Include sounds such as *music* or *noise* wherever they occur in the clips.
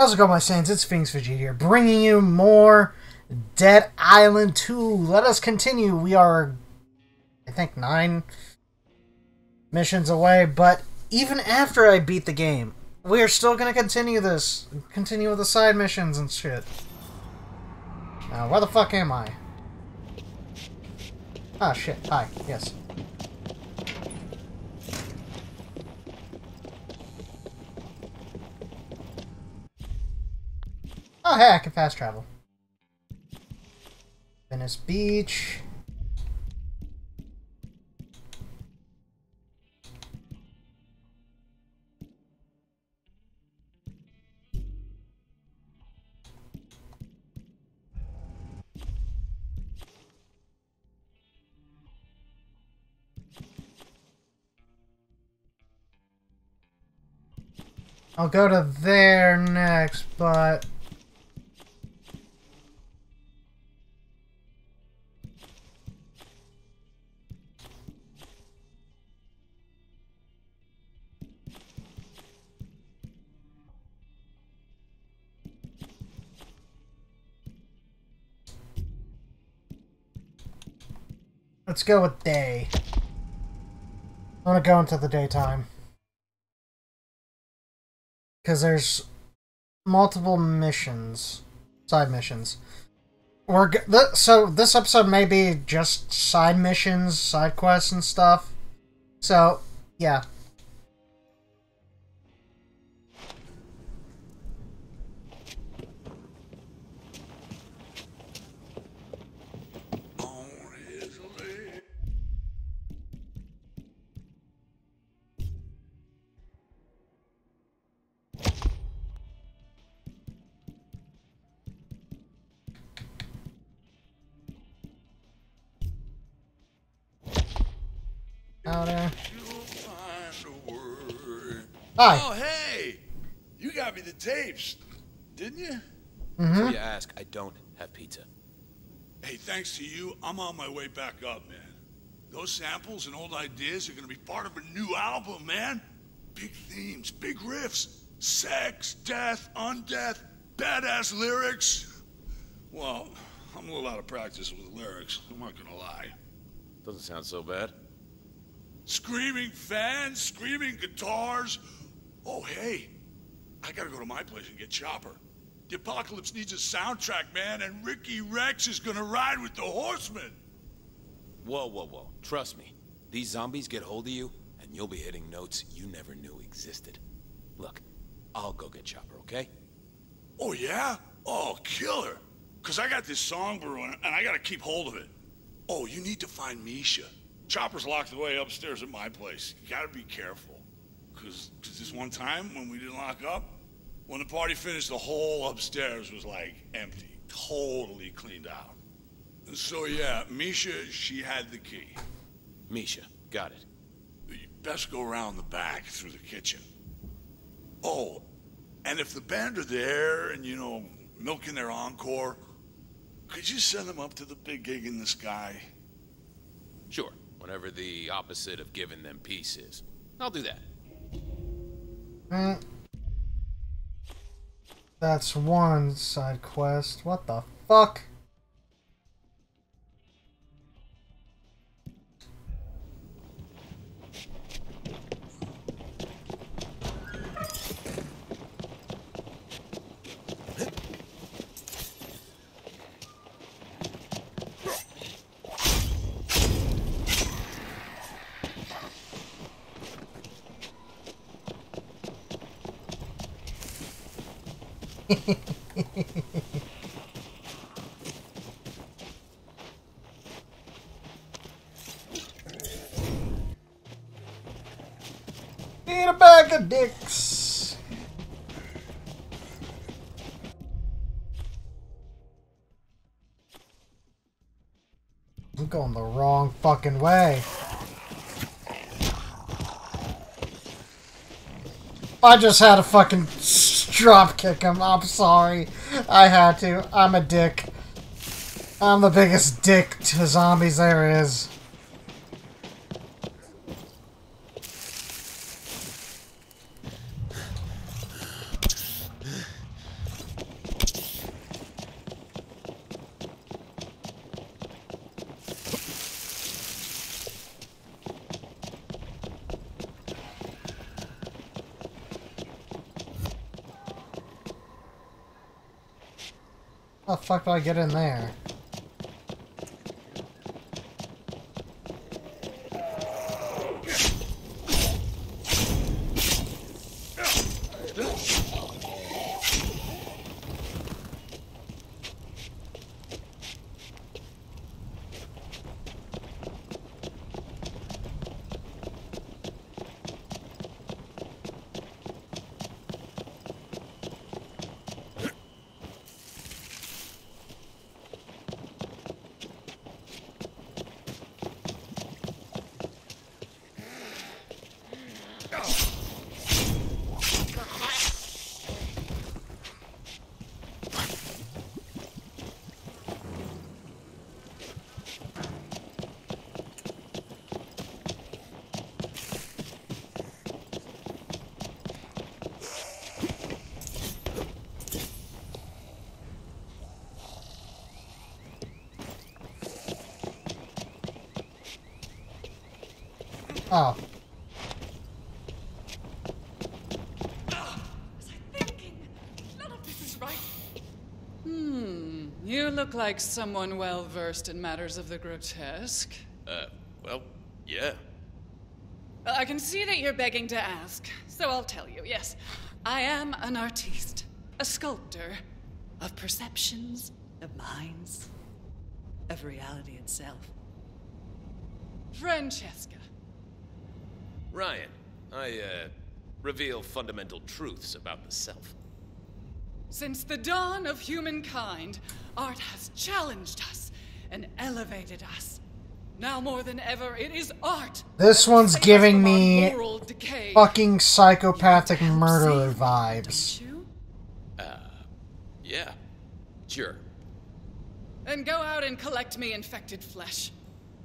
How's it going, my saiyans? It's Fenix Vegeta here, bringing you more Dead Island 2. Let us continue. We are, I think, nine missions away, but even after I beat the game, we are still going to continue this. Continue with the side missions and shit. Now, where the fuck am I? Ah, shit. Hi. Yes. Oh, hey, I can fast travel. Venice Beach. I'll go to there next, but... Let's go with day. I want to go into the daytime. Because there's multiple missions. Side missions. We're th so this episode may be just side missions, side quests and stuff. So, yeah. Hi. Oh, hey! You got me the tapes, didn't you? Mm-hmm. You ask, I don't have pizza. Hey, thanks to you, I'm on my way back up, man. Those samples and old ideas are gonna be part of a new album, man. Big themes, big riffs, sex, death, undeath, badass lyrics. Well, I'm a little out of practice with lyrics, I'm not gonna lie. Doesn't sound so bad. Screaming fans, screaming guitars. Oh, hey, I gotta go to my place and get Chopper. The apocalypse needs a soundtrack, man, and Ricky Rex is gonna ride with the horsemen. Whoa, whoa, whoa. Trust me. These zombies get hold of you, and you'll be hitting notes you never knew existed. Look, I'll go get Chopper, okay? Oh, yeah? Oh, killer. Because I got this song brewing, and I gotta keep hold of it. Oh, you need to find Misha. Chopper's locked away upstairs at my place. You gotta be careful. Cause, Cause this one time when we didn't lock up, when the party finished, the whole upstairs was like empty. Totally cleaned out. And so yeah, Misha, she had the key. Misha, got it. You best go around the back through the kitchen. Oh, and if the band are there and, you know, milking their encore, could you send them up to the big gig in the sky? Sure whatever the opposite of giving them peace is. I'll do that. Mm. That's one side quest. What the fuck? Need a bag of dicks. I'm going the wrong fucking way. I just had a fucking drop kick him. I'm sorry. I had to. I'm a dick. I'm the biggest dick to zombies there is. How the fuck do I get in there? Oh. thinking? None of this is right. Hmm. You look like someone well versed in matters of the grotesque. Uh, well, yeah. Well, I can see that you're begging to ask, so I'll tell you. Yes, I am an artiste, a sculptor of perceptions, of minds, of reality itself. Francesca. Ryan, I, uh, reveal fundamental truths about the self. Since the dawn of humankind, art has challenged us and elevated us. Now more than ever, it is art. This one's giving me moral decay. Fucking psychopathic Help murderer save, vibes. don't you? Uh, yeah. Sure. Then go out and collect me infected flesh.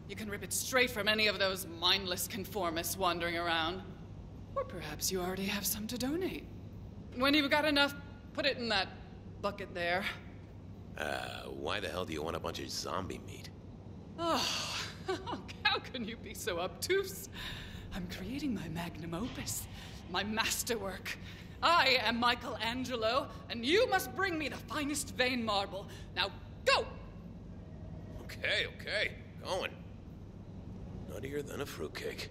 You can rip it straight from any of those mindless conformists wandering around. Or perhaps you already have some to donate. When you've got enough, put it in that bucket there. Uh, why the hell do you want a bunch of zombie meat? Oh, *laughs* how can you be so obtuse? I'm creating my magnum opus, my masterwork. I am Michelangelo, and you must bring me the finest vein marble. Now go! Okay, okay. Going. Nuttier than a fruitcake.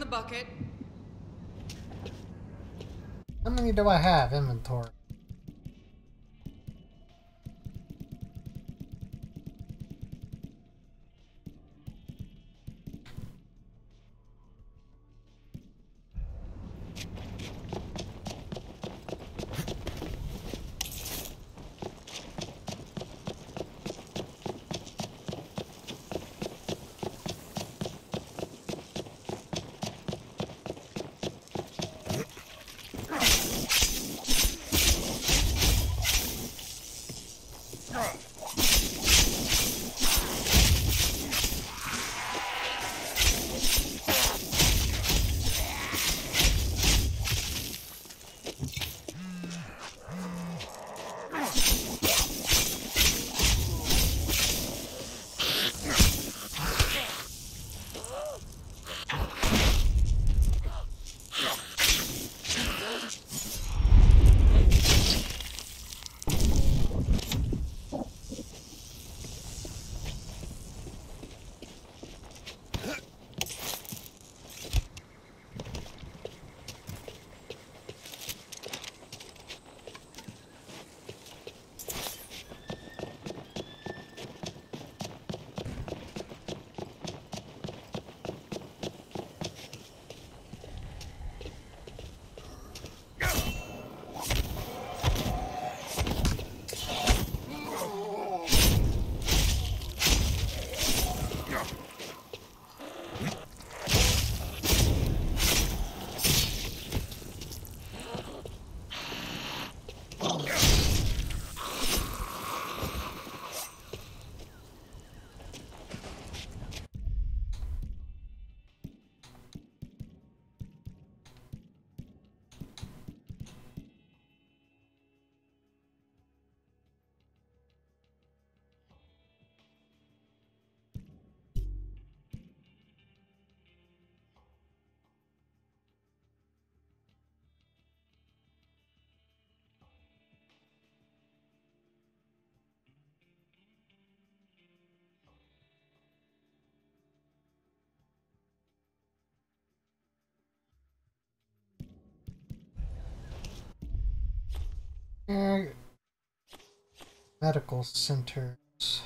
The bucket. How many do I have? Inventory. Eh, medical centers.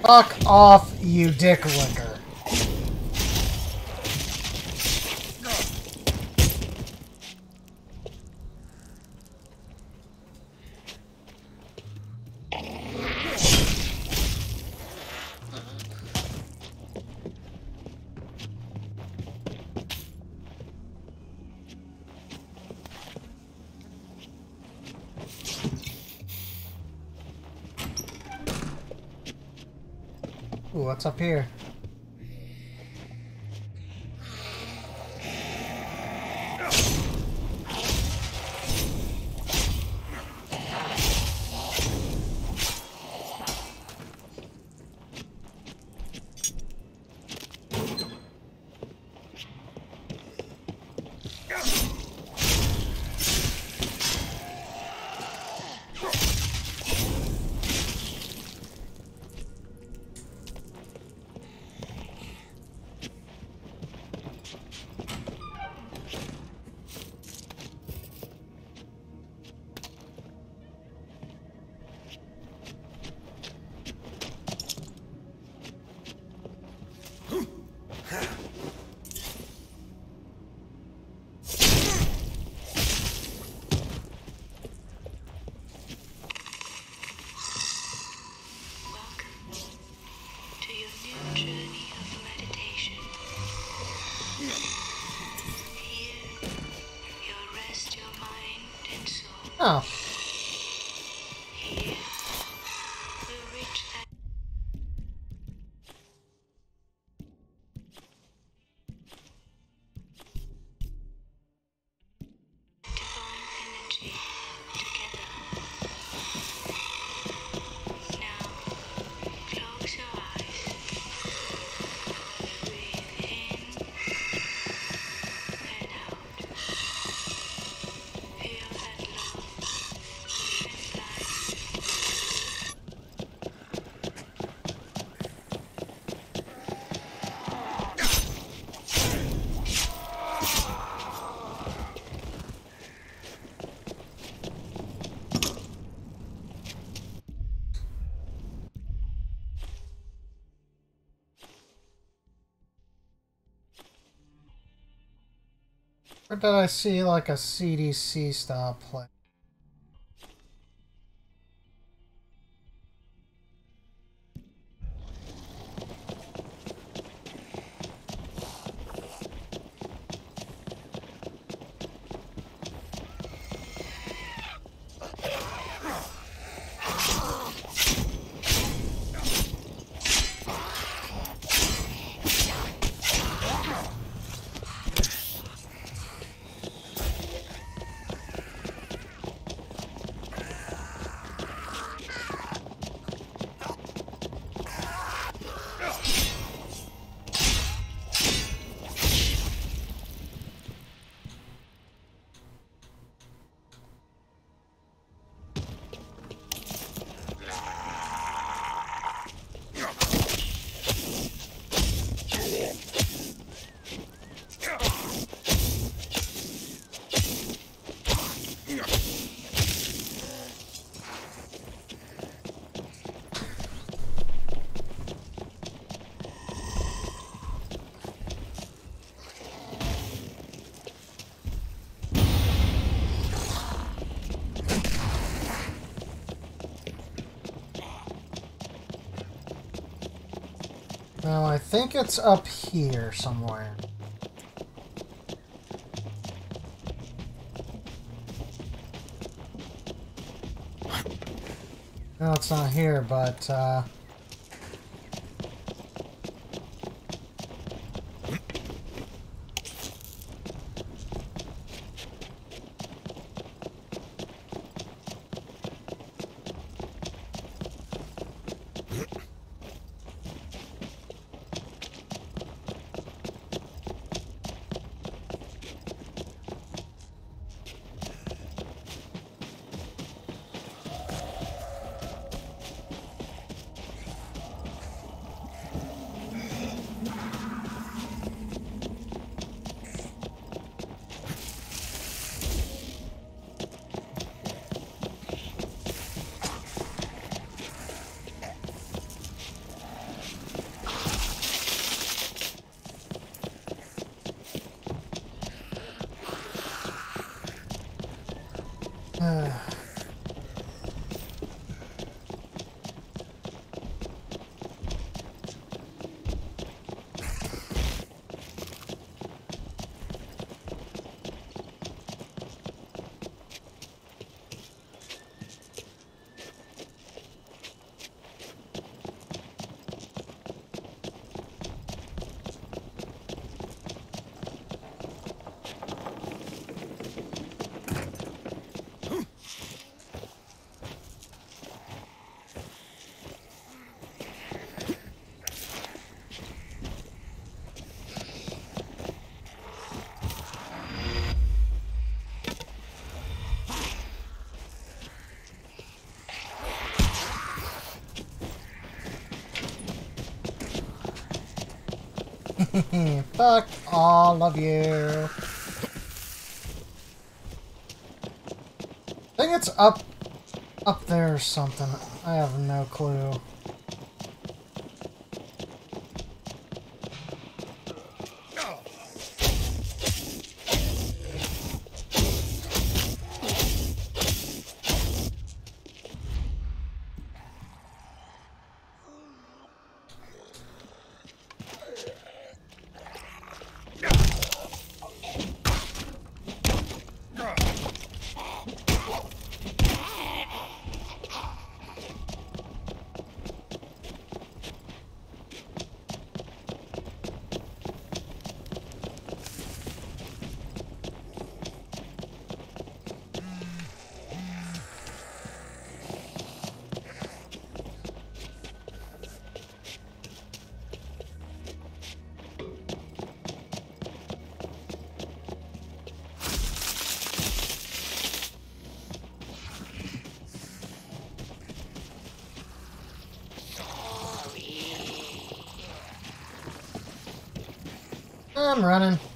Fuck off, you dick licker. Ooh, what's up here? Where did I see like a CDC style play? Now I think it's up here somewhere. No, it's not here, but uh Fuck all of you. I think it's up up there or something. I have no clue. I'm running.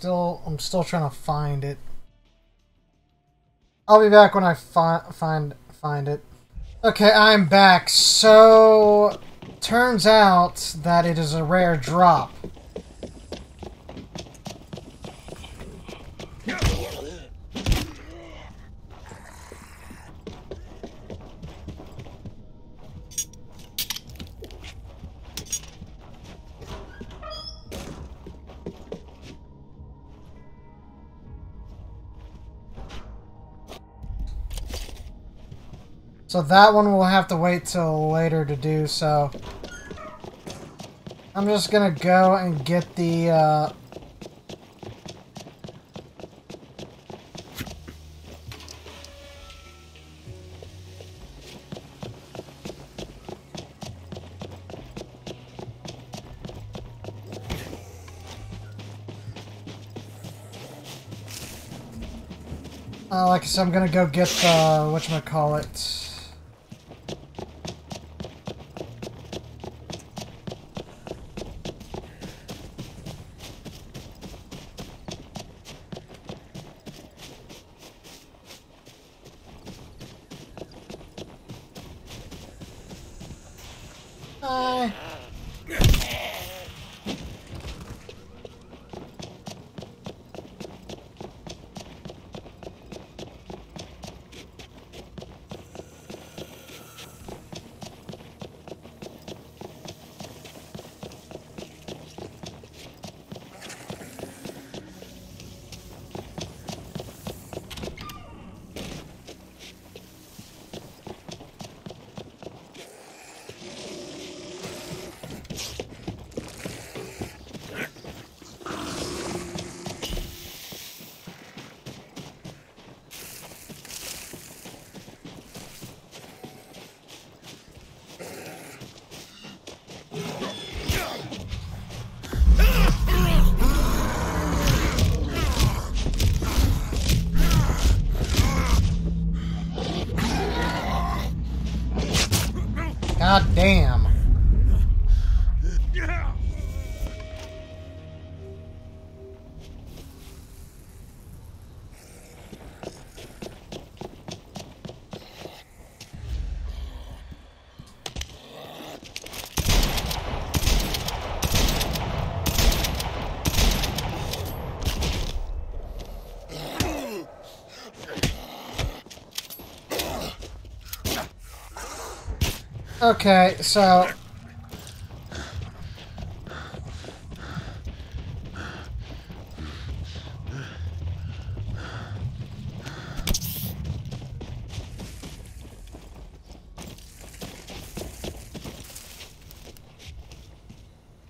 Still, I'm still trying to find it. I'll be back when I fi find find it. Okay, I'm back. So, turns out that it is a rare drop. So that one we'll have to wait till later to do so. I'm just gonna go and get the, uh... Uh, like I said, I'm gonna go get the, whatchamacallit. Okay, so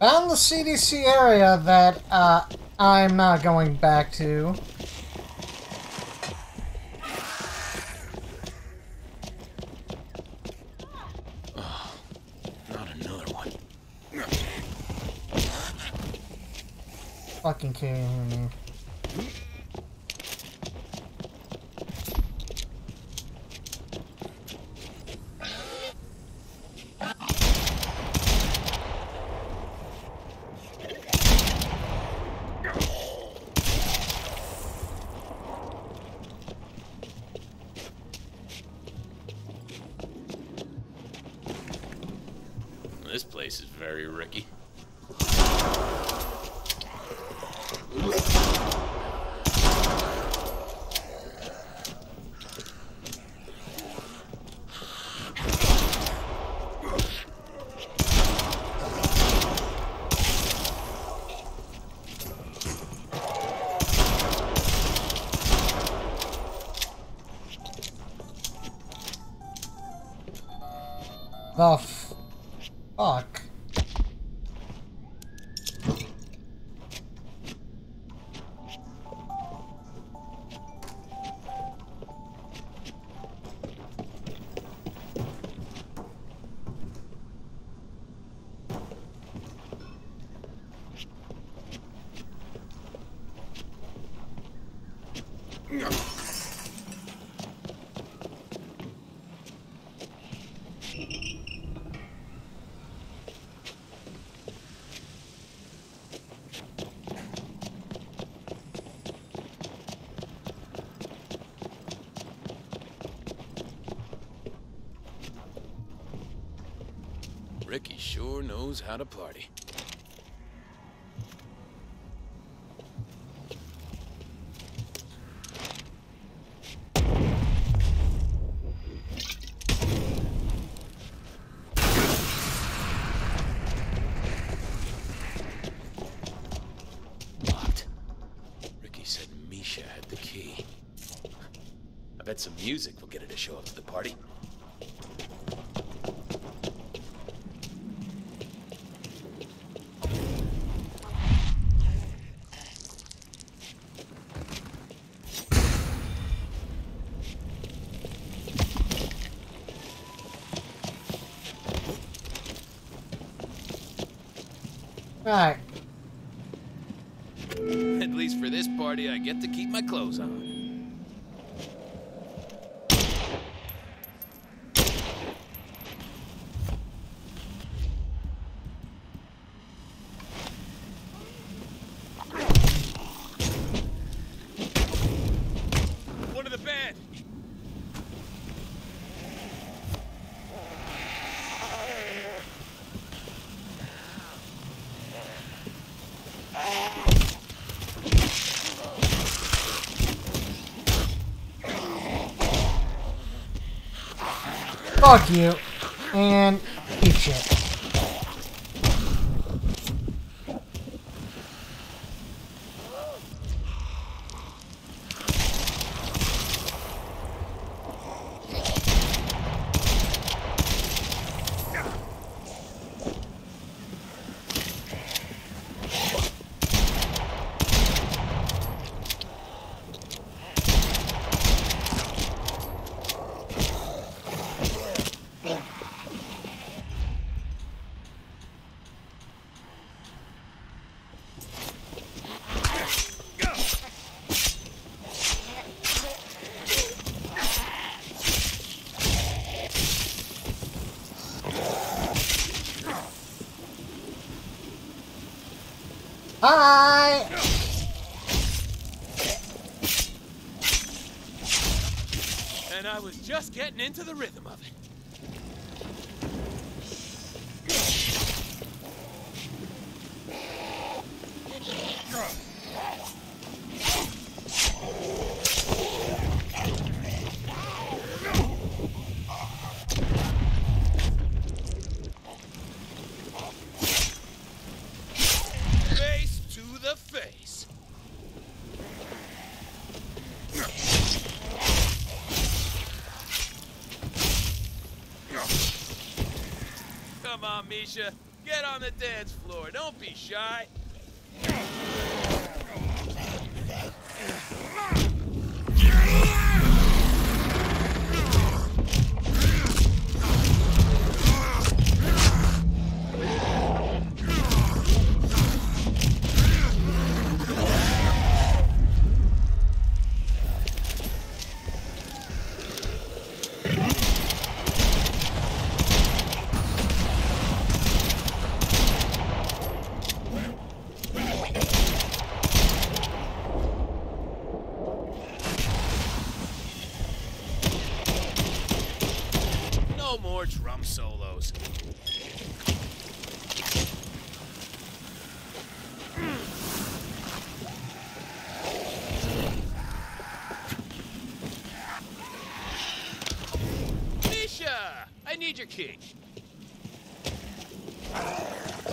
found the CDC area that uh, I'm not going back to. Not another one. Fucking kidding me. To party. Locked. Ricky said Misha had the key. I bet some music will get her to show up to the party. Right. At least for this party, I get to keep my clothes on. One of the band. Fuck you. And eat shit. Hi. And I was just getting into the rhythm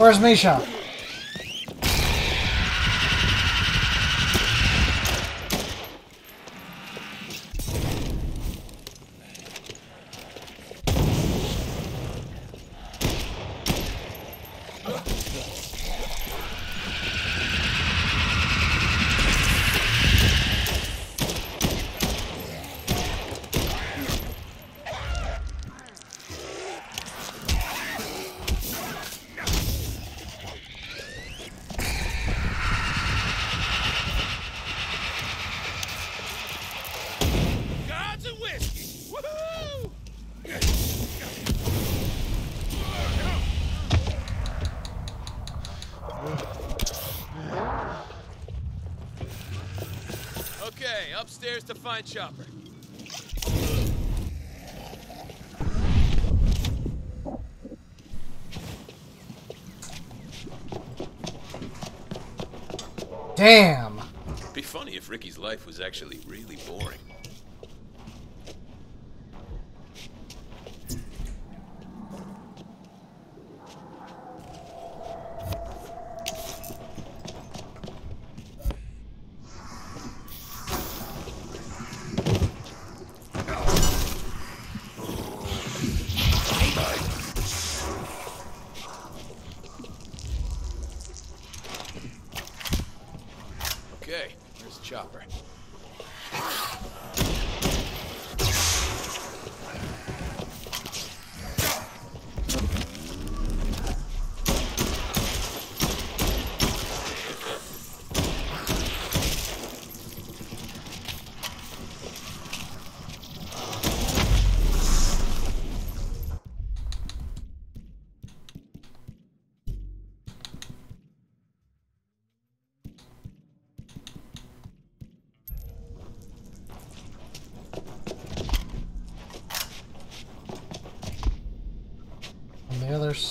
Where's Misha? fine chopper.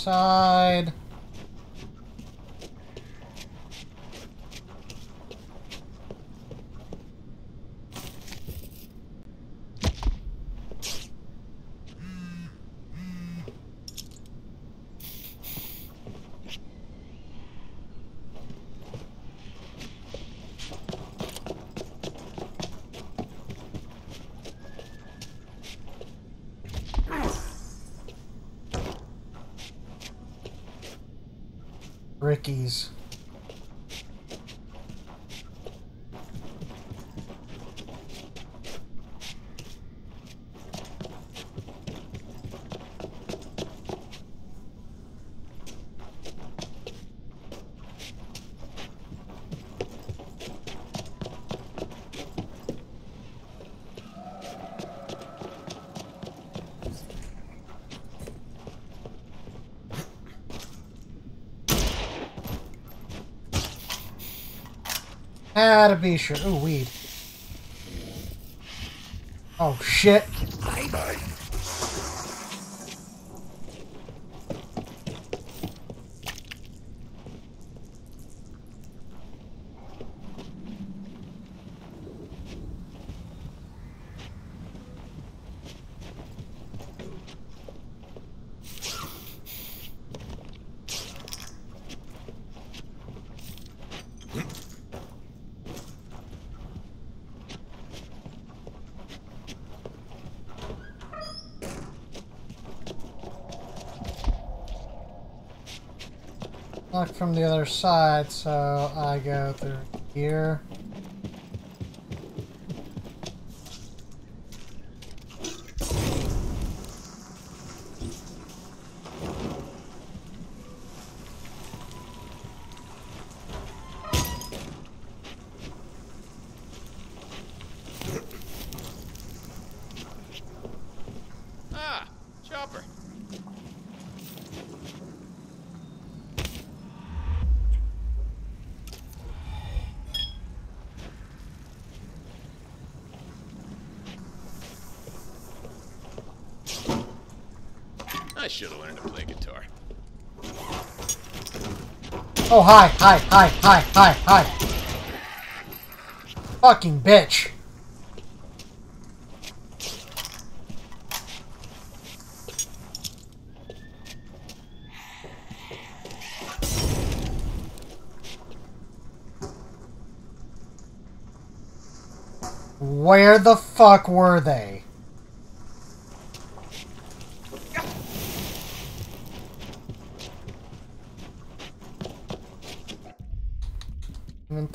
side. turkeys. Ah, to be sure. Ooh, weed. Oh, shit. Side, so I go through here. Ah, Chopper. I should have learned to play guitar. Oh, hi, hi, hi, hi, hi, hi. Fucking bitch. Where the fuck were they?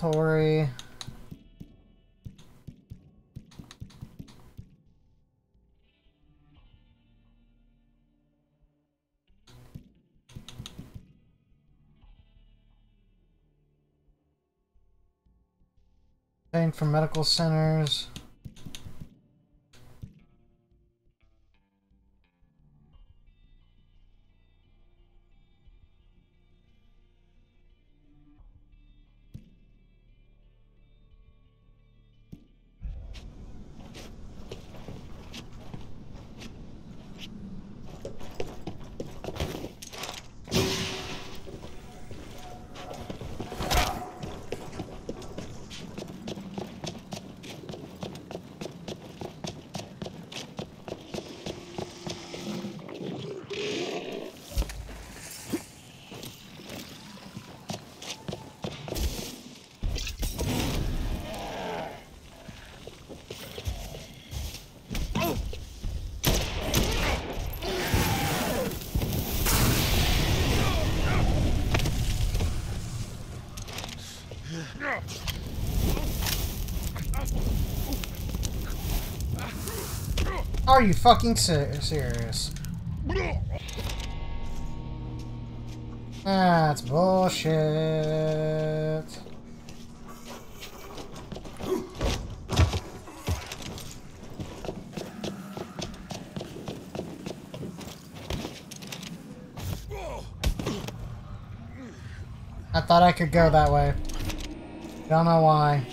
Inventory. Paying for medical centers. Are you fucking ser- serious? That's bullshit. I thought I could go that way. Don't know why.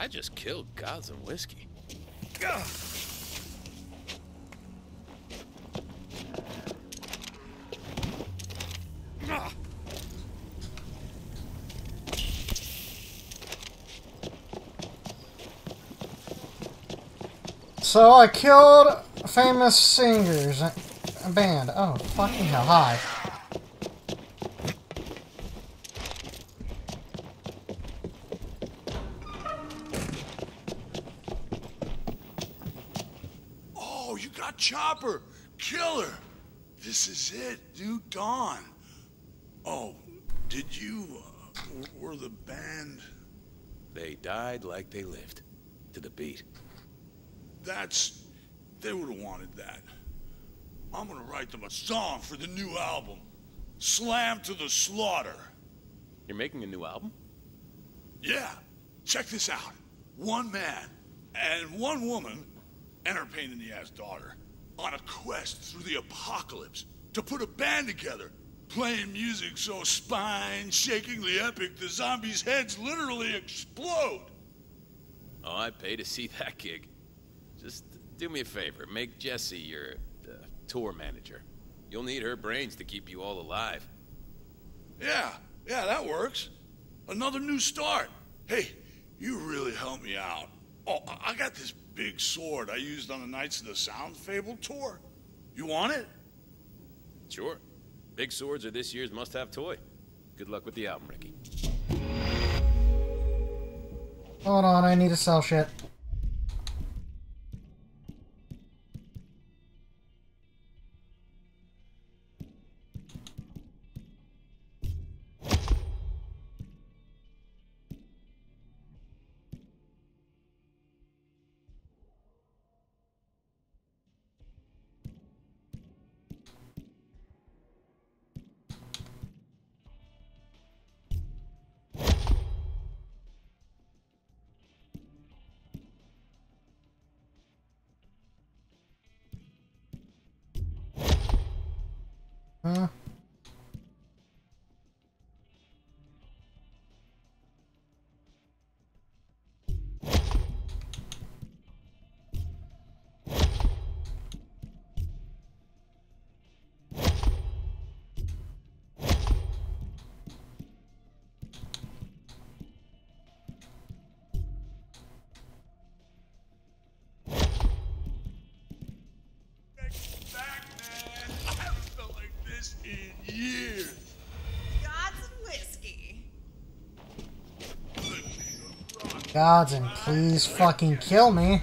I just gods and whiskey. So I killed famous singers. A band. Oh, fucking hell. Hi. New Dawn. Oh, did you, uh, were the band? They died like they lived. To the beat. That's, they would have wanted that. I'm gonna write them a song for the new album. Slam to the slaughter. You're making a new album? Yeah, check this out. One man and one woman and her pain in the ass daughter on a quest through the apocalypse to put a band together, playing music so spine shakingly epic the zombies' heads literally explode. Oh, I'd pay to see *laughs* that gig. Just do me a favor. Make Jessie your uh, tour manager. You'll need her brains to keep you all alive. Yeah, yeah, that works. Another new start. Hey, you really helped me out. Oh, I- I got this big sword I used on the Knights of the Sound Table tour. You want it? Sure. Big swords are this year's must-have toy. Good luck with the album, Ricky. Hold on, I need to sell shit. Gods and please fucking kill me.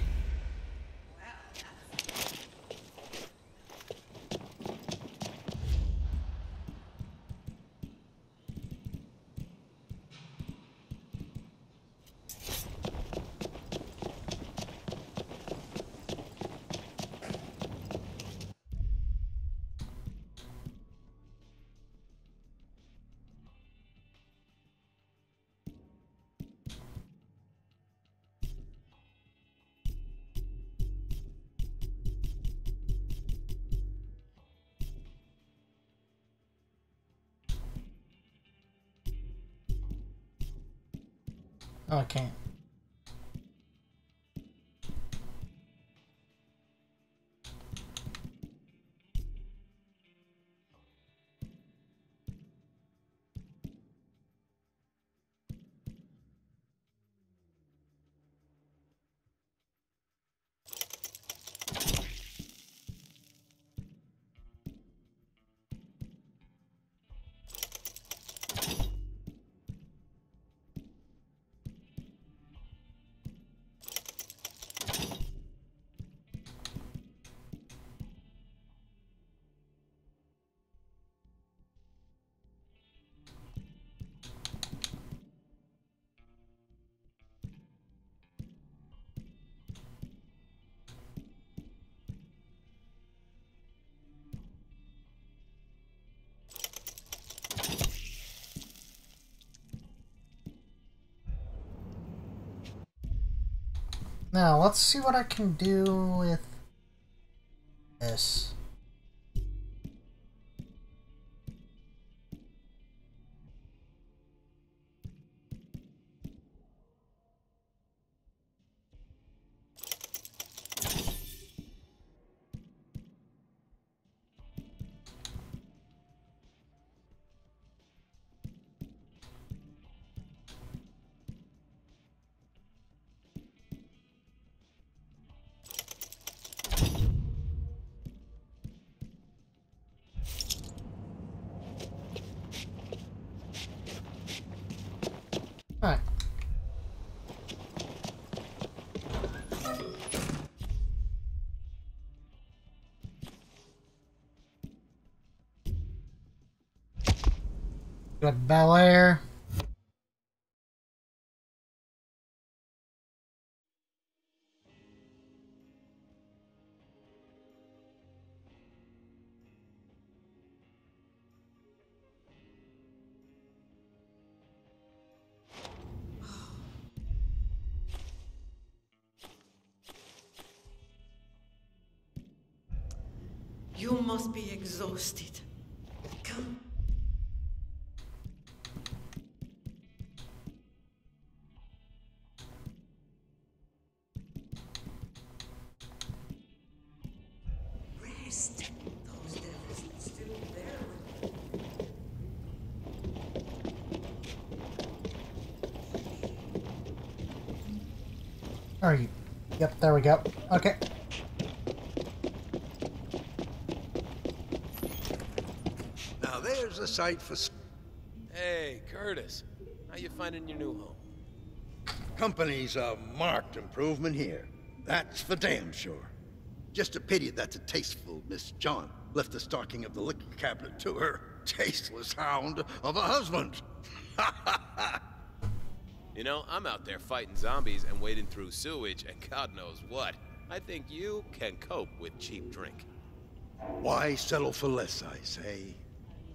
Now, let's see what I can do with Got Bel Air. You must be exhausted. There we go. Okay. Now there's a sight for Hey, Curtis. How you finding your new home? company's a marked improvement here. That's for damn sure. Just a pity that the tasteful Miss Jaunt left the stocking of the liquor cabinet to her tasteless hound of a husband. *laughs* You know, I'm out there fighting zombies and wading through sewage and God knows what. I think you can cope with cheap drink. Why settle for less, I say?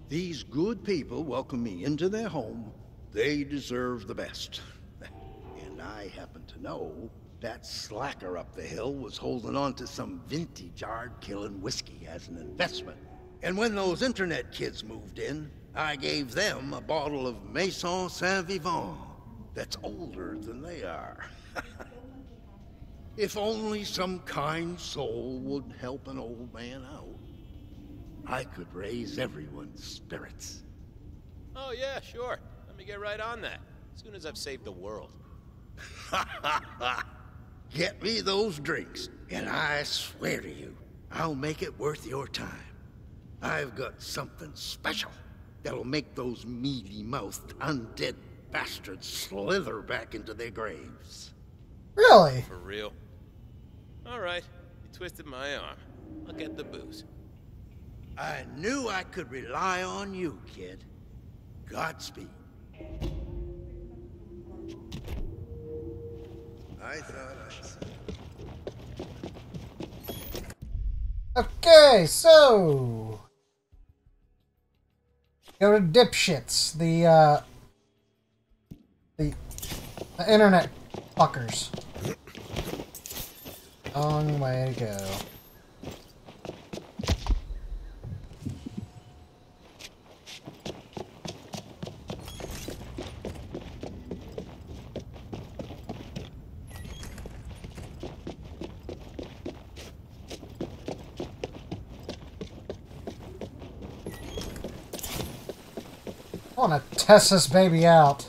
These good people welcome me into their home. They deserve the best. *laughs* And I happen to know that slacker up the hill was holding on to some vintage hard killing whiskey as an investment. And when those internet kids moved in, I gave them a bottle of Maison Saint Vivant that's older than they are. *laughs* if only some kind soul would help an old man out. I could raise everyone's spirits. Oh, yeah, sure. Let me get right on that. As soon as I've saved the world. *laughs* Get me those drinks, and I swear to you, I'll make it worth your time. I've got something special that'll make those mealy-mouthed undead bastards slither back into their graves. Really? For real. All right. You twisted my arm. I'll get the booze. I knew I could rely on you, kid. Godspeed. I thought I'd. Okay, so go to dipshits, the uh, the, the internet fuckers. Long way to go. I want to test this baby out.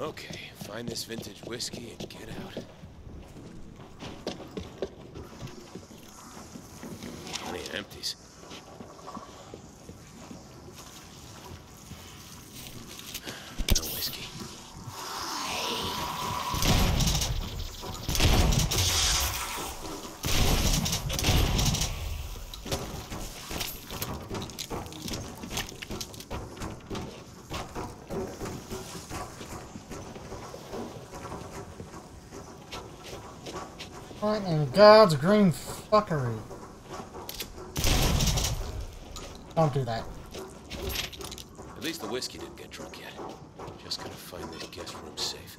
Okay, find this vintage whiskey and get out. Plenty of empties. No whiskey. What in God's green fuckery? Don't do that. At least the whiskey didn't get drunk yet. Just gotta find this guest room safe.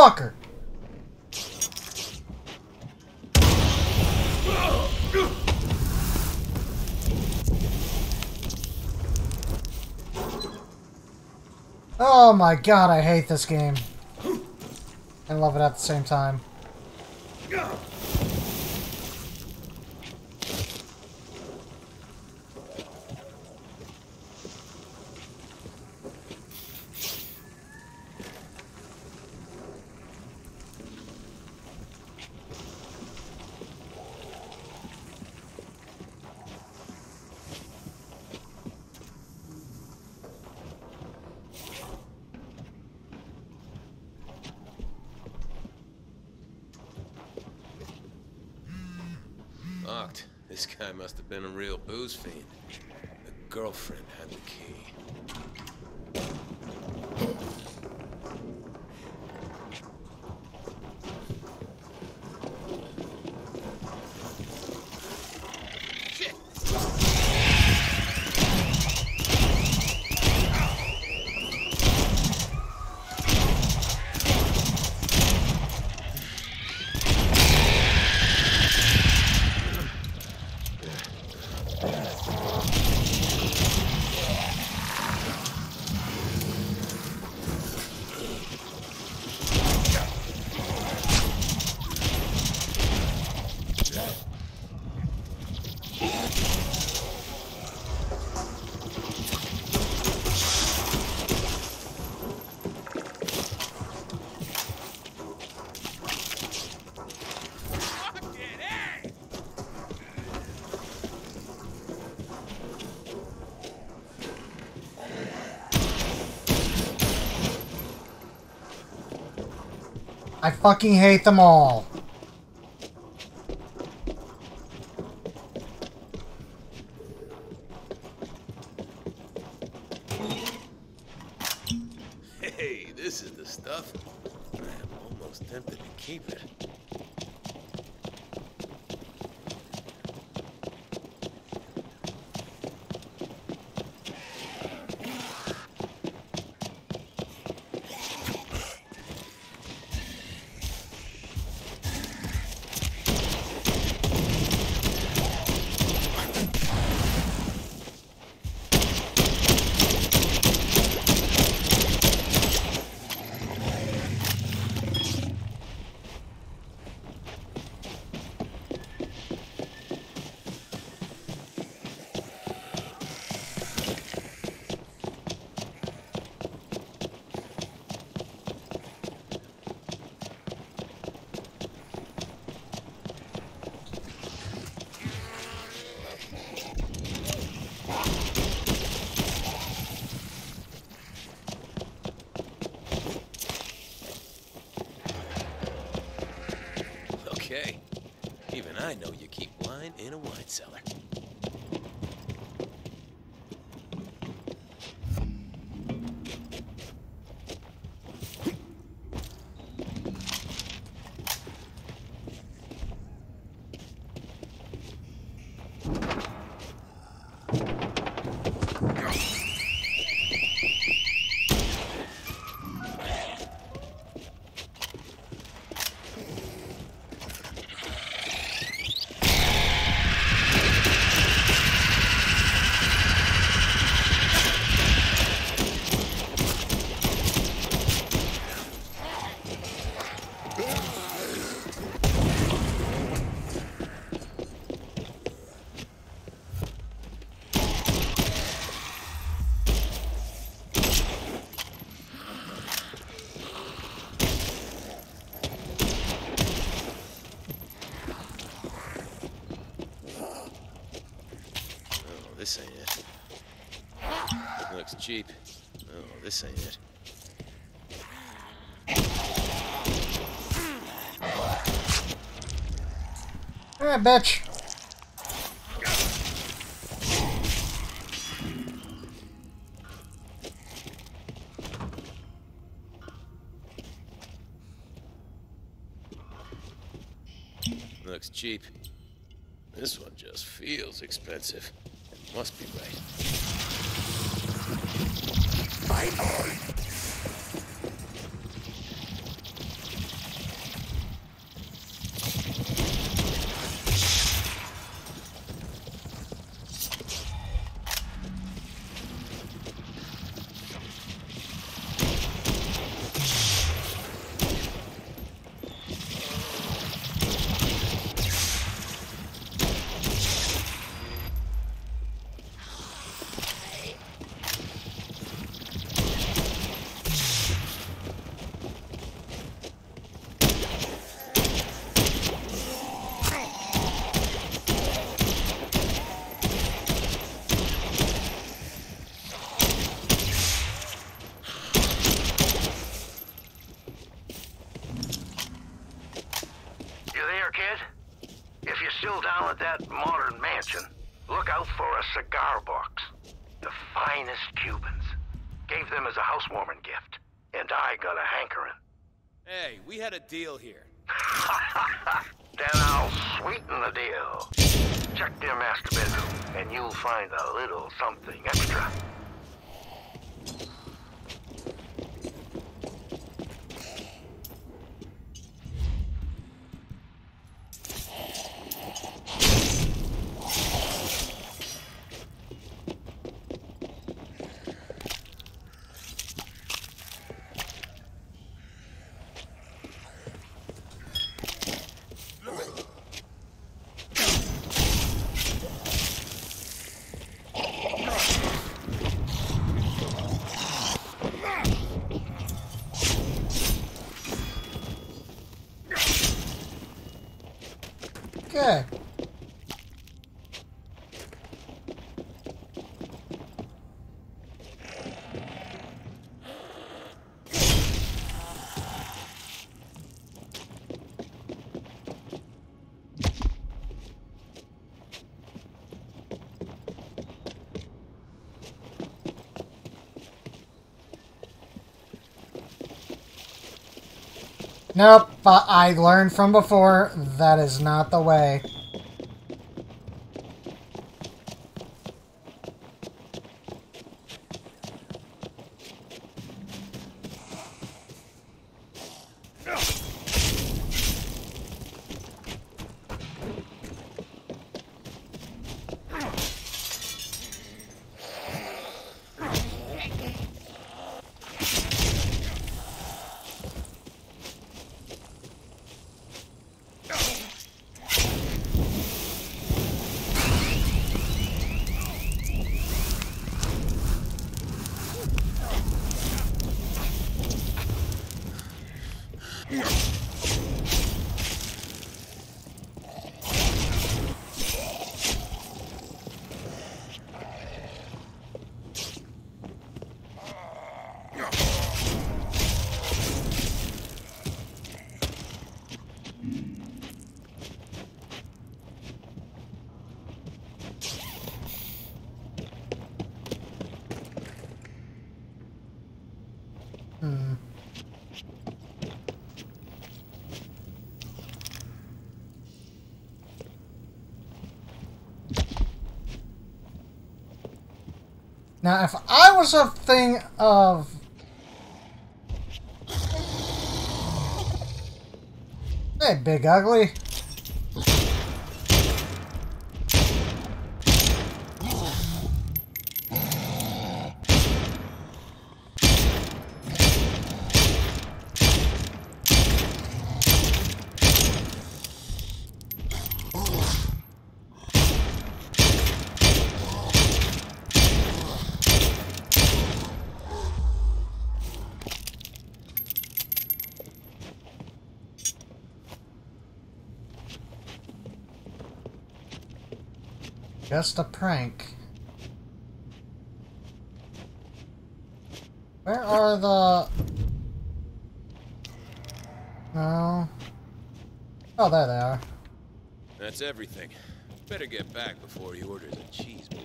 Motherfucker! Oh my god, I hate this game. And love it at the same time. Locked. This guy must have been a real booze fiend. The girlfriend had the key. Fucking hate them all. Cheap. Oh, this ain't it. Alright, bitch. Looks cheap. This one just feels expensive. It Must be right. still down at that modern mansion, look out for a cigar box. The finest Cubans. Gave them as a housewarming gift. And I got a hankering. Hey, we had a deal here. *laughs* then I'll sweeten the deal. Check their master bedroom, and you'll find a little something extra. Nope, but I learned from before that is not the way. Now, if I was a thing of... Big Ugly. Just a prank. Where are the... No. Oh, there they are. That's everything. Better get back before he orders a cheeseburger.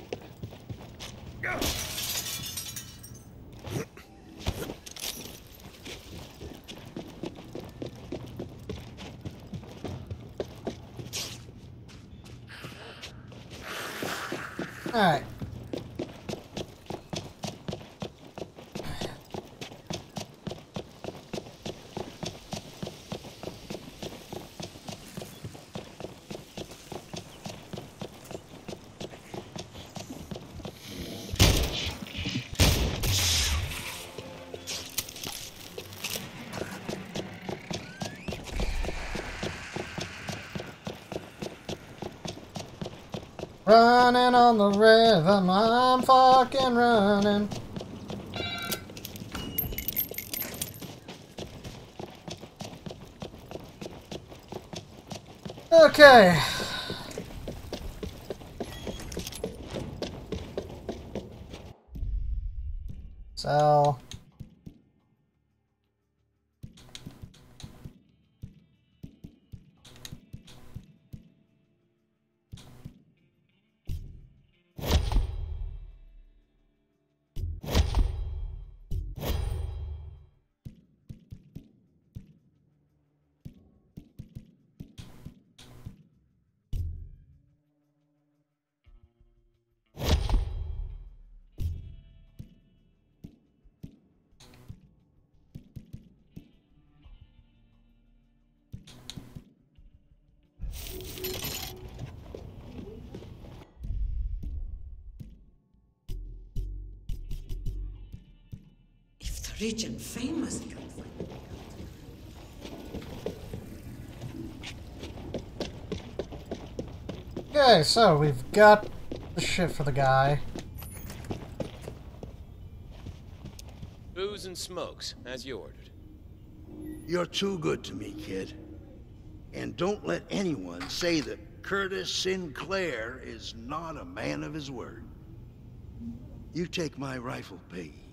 On the rhythm, I'm fucking running. Okay. Rich and famous gunfighter. Okay, so we've got the shit for the guy. Booze and smokes, as you ordered. You're too good to me, kid. And don't let anyone say that Curtis Sinclair is not a man of his word. You take my rifle, Peggy.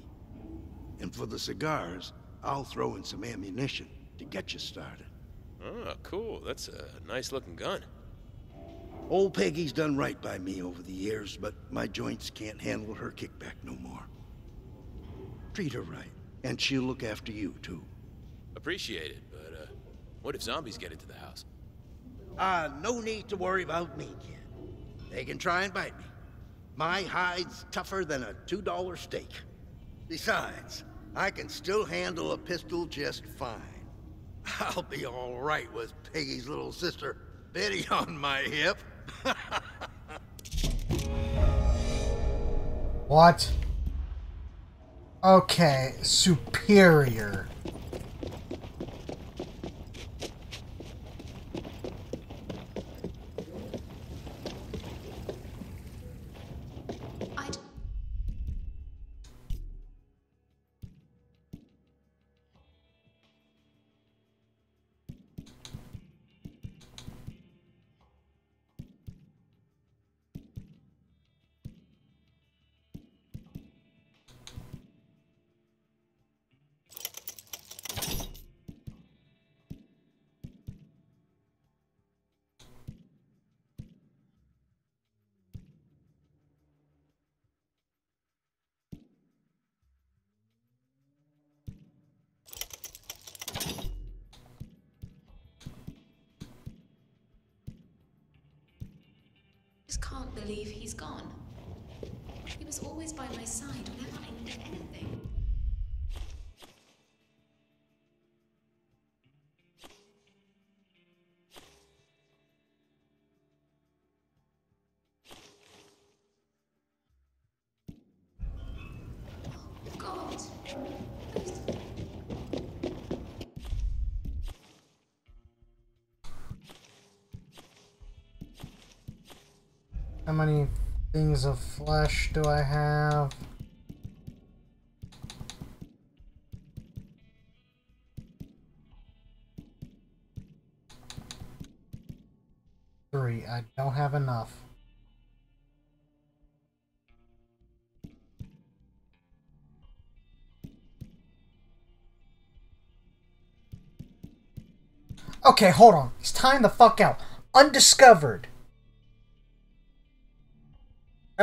And for the cigars, I'll throw in some ammunition to get you started. Oh, cool. That's a nice looking gun. Old Peggy's done right by me over the years, but my joints can't handle her kickback no more. Treat her right, and she'll look after you, too. Appreciate it, but uh, what if zombies get into the house? Ah, no need to worry about me, kid. They can try and bite me. My hide's tougher than a $2 steak. Besides, I can still handle a pistol just fine. I'll be all right with Peggy's little sister, Betty, on my hip. *laughs* What? Okay, superior. How many things of flesh do I have? Three. I don't have enough. Okay, hold on. He's tying the fuck out. Undiscovered.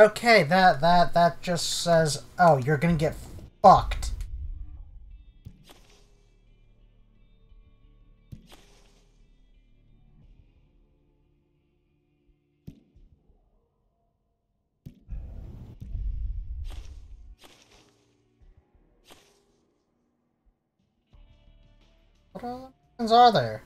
Okay, that that that just says, "Oh, you're gonna get fucked." What other things are there?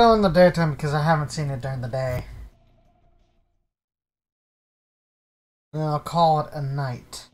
Go in the daytime because I haven't seen it during the day. Then I'll call it a night.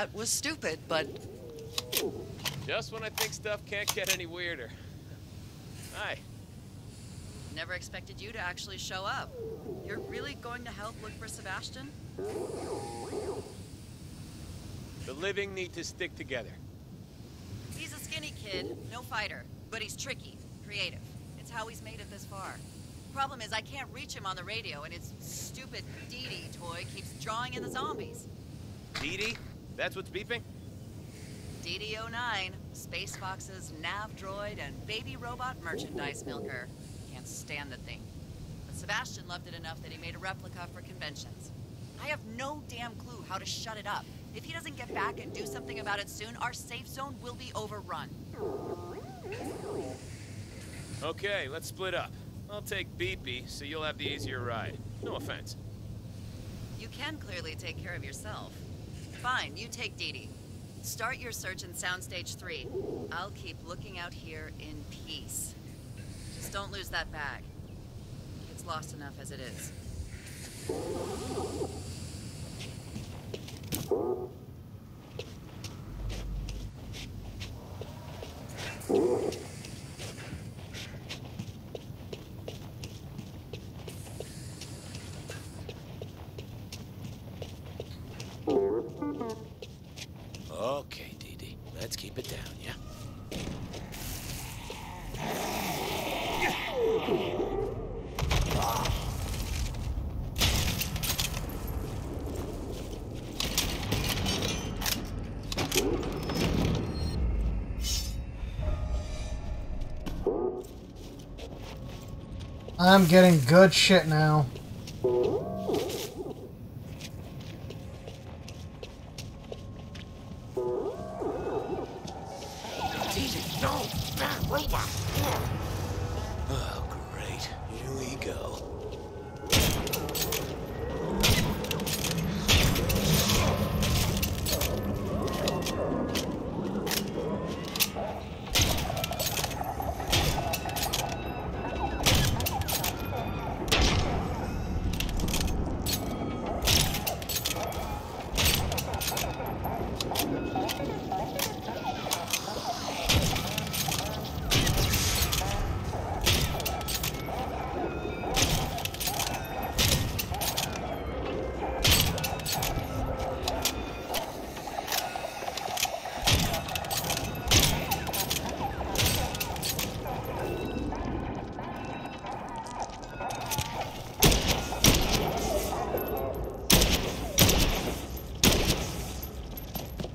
That was stupid, but Just when I think stuff can't get any weirder. Hi. never expected you to actually show up. You're really going to help look for Sebastian? The living need to stick together. He's a skinny kid, no fighter, but he's tricky, creative. It's how he's made it this far. Problem is, I can't reach him on the radio, and his stupid Dee Dee toy keeps drawing in the zombies. Dee Dee? That's what's beeping? DD-09, Space Fox's nav droid and baby robot merchandise milker. Can't stand the thing. But Sebastian loved it enough that he made a replica for conventions. I have no damn clue how to shut it up. If he doesn't get back and do something about it soon, our safe zone will be overrun. Okay, let's split up. I'll take Beepy, so you'll have the easier ride. No offense. You can clearly take care of yourself. Fine, you take Dee Dee. Start your search in Soundstage 3. I'll keep looking out here in peace. Just don't lose that bag. It's lost enough as it is. Okay, Dee Dee. Let's keep it down, yeah? I'm getting good shit now. No! That robot! Oh, great. Here we go.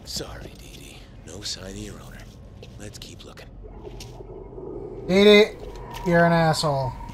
Sorry, Dee Dee. No sign of your owner. Let's keep looking. Dee Dee, you're an asshole.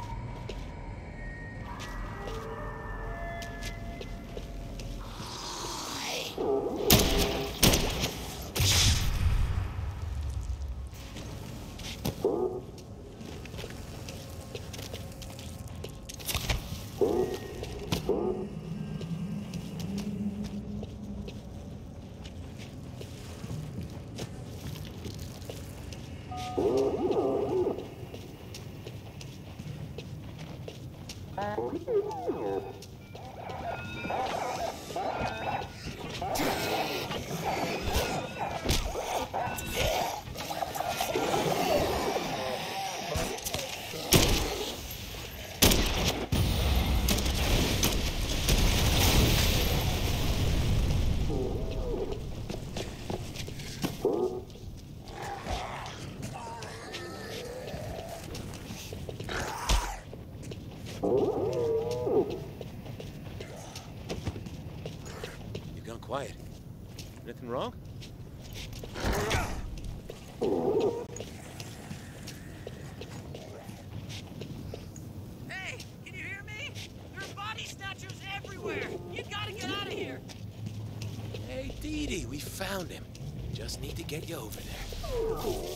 Over there.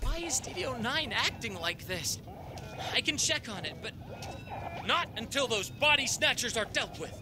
Why is DD09 acting like this? I can check on it, but not until those body snatchers are dealt with.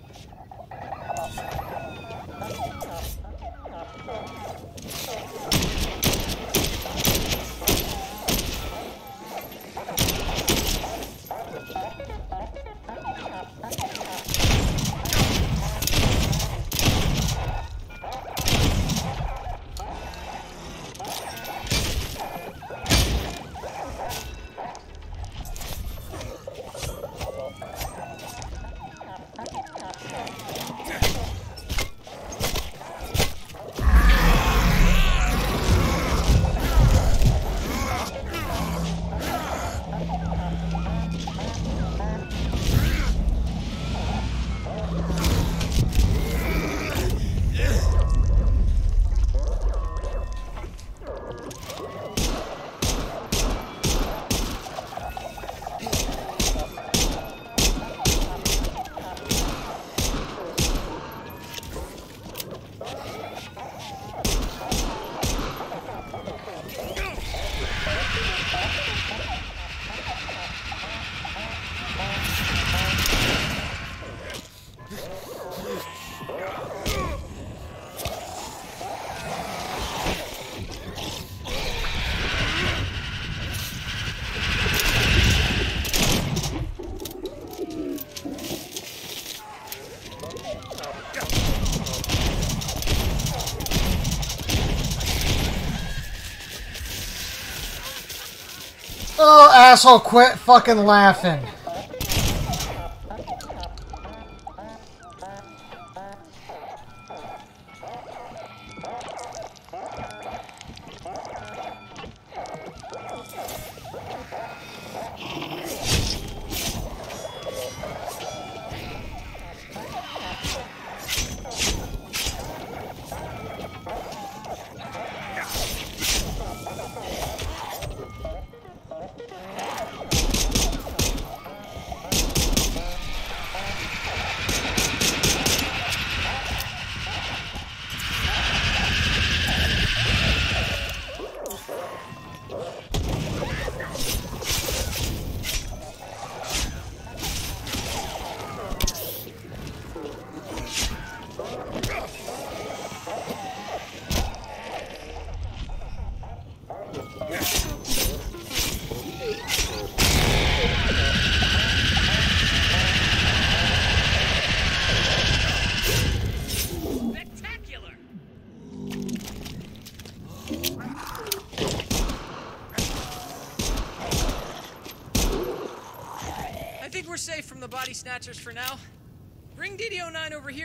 Asshole, quit fucking laughing.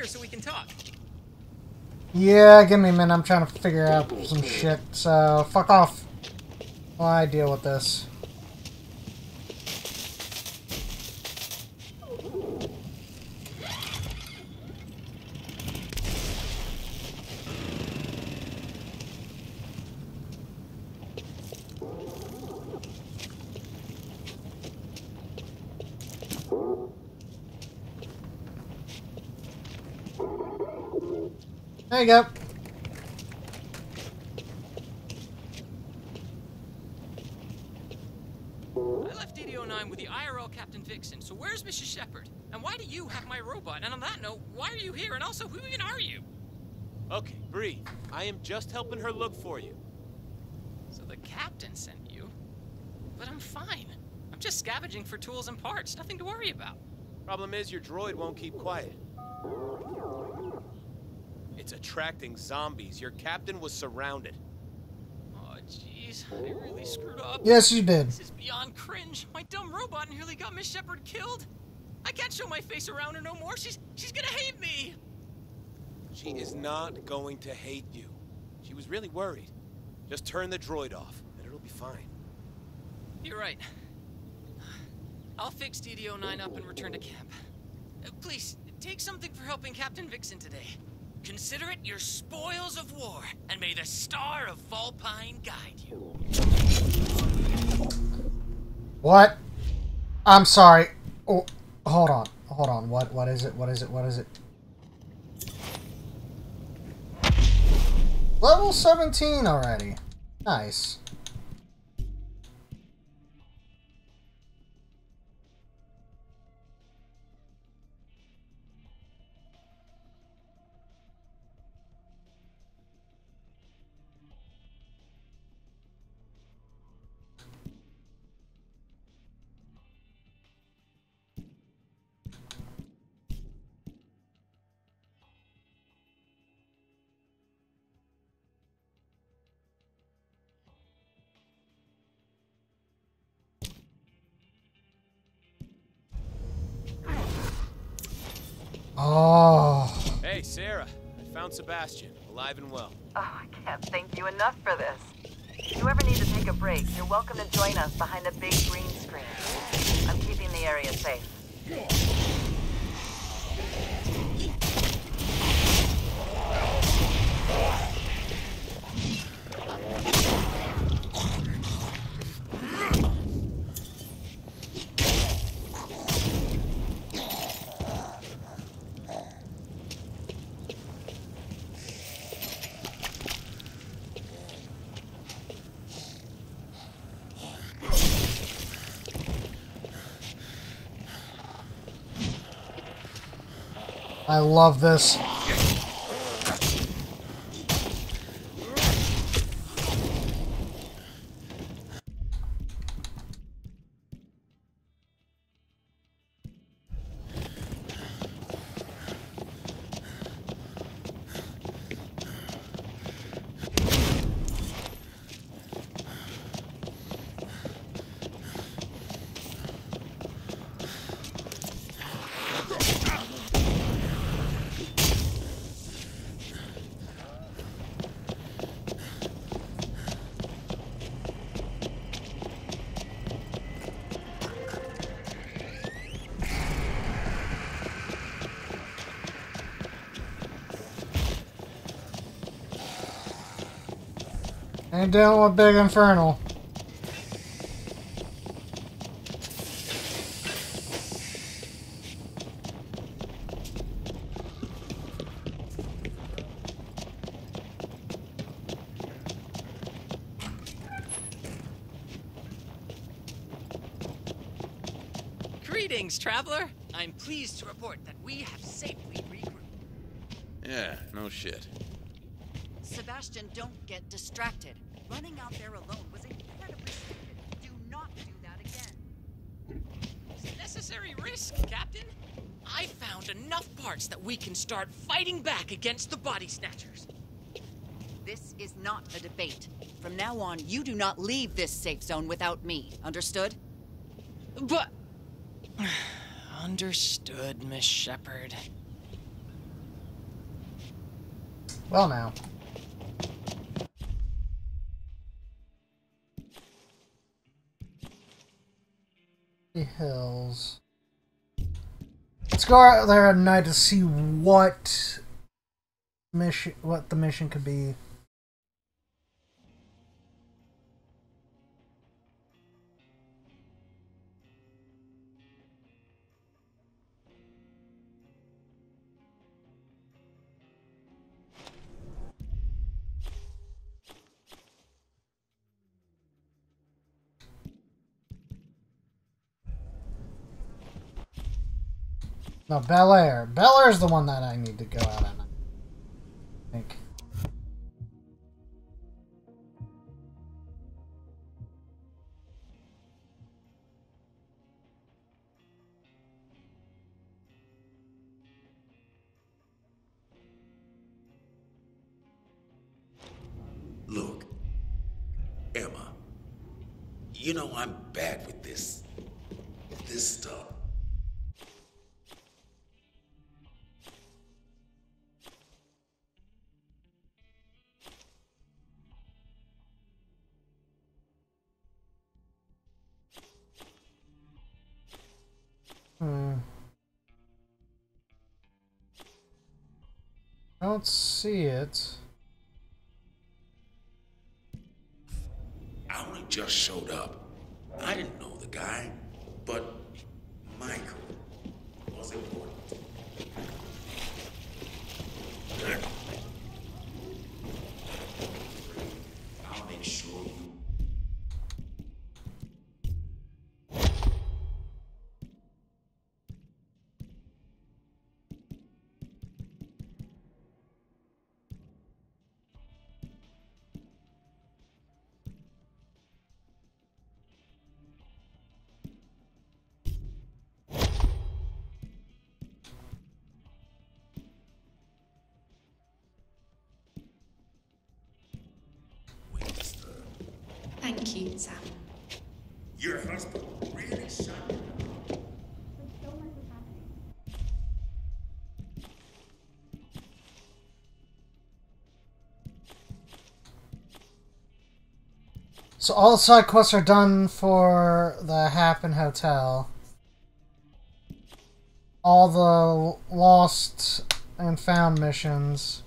So we can talk. Yeah, give me a minute. I'm trying to figure out some shit. So, fuck off. While I deal with this. There you go. I left DD09 with the IRL Captain Vixen, so where's Mrs. Shepard? And why do you have my robot? And on that note, why are you here? And also, who even are you? Okay, breathe. I am just helping her look for you. So the captain sent you? But I'm fine. I'm just scavenging for tools and parts. Nothing to worry about. Problem is, your droid won't keep quiet. It's attracting zombies. Your captain was surrounded. Oh, jeez. I really screwed up. Yes, you did. This is beyond cringe. My dumb robot nearly got Miss Shepard killed. I can't show my face around her no more. She's she's gonna hate me. She is not going to hate you. She was really worried. Just turn the droid off, and it'll be fine. You're right. I'll fix DD09 up and return to camp. Uh, please, take something for helping Captain Vixen today. Consider it your spoils of war, and may the star of Volpine guide you. What? I'm sorry. Oh, hold on. Hold on. What? What is it? What is it? What is it? Level 17 already. Nice. Oh. Hey, Sarah. I found Sebastian, alive and well. Oh, I can't thank you enough for this. If you ever need to take a break, you're welcome to join us behind a big green screen. I'm keeping the area safe. I love this. Ain't dealing with Big Infernal. Greetings, traveler. I'm pleased to report that we have safely regrouped. Yeah, no shit. Sebastian, don't get distracted. Running out there alone was incredibly stupid. Do not do that again. Necessary risk, Captain. I found enough parts that we can start fighting back against the body snatchers. This is not a debate. From now on, you do not leave this safe zone without me. Understood? But. *sighs* Understood, Miss Shepard. Well, now. The hills. Let's go out there at night to see what mission, what the mission could be. No, Bel Air. Bel Air is the one that I need to go out night. I think. Look, Emma, you know I'm bad with don't see it. I only just showed up. I didn't know the guy, but Your husband really shot you. So all side quests are done for the Halperin Hotel. All the lost and found missions.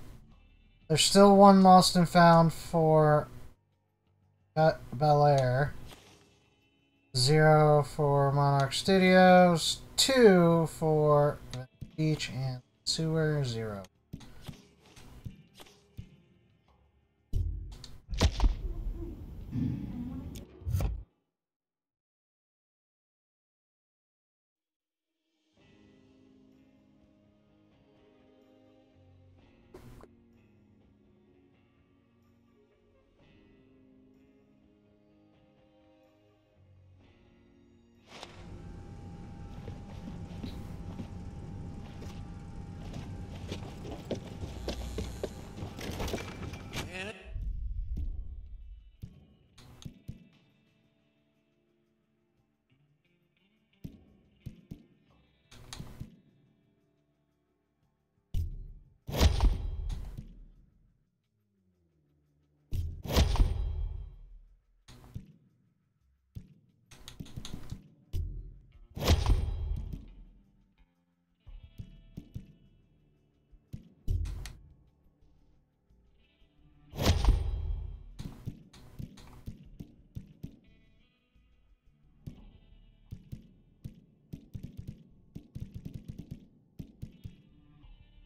There's still one lost and found for Be- Bel Air. Zero for Monarch Studios. Two for Beach and Sewer. Zero.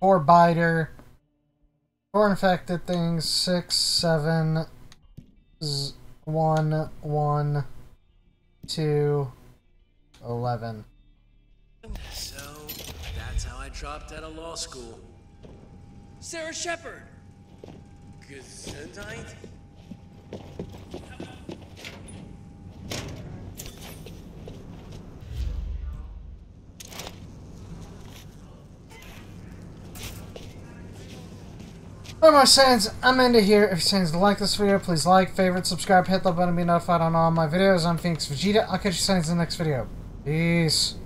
Four biter. Four infected things. Six, seven, z- one, one, two, eleven. So, that's how I dropped out of law school. Sarah Shepard! Gesundheit? Alright, my saiyans, I'm into here. If you're saying like this video, please like, favorite, subscribe, hit the button, to be notified on all my videos. I'm Fenix Vegeta. I'll catch you saiyans in the next video. Peace.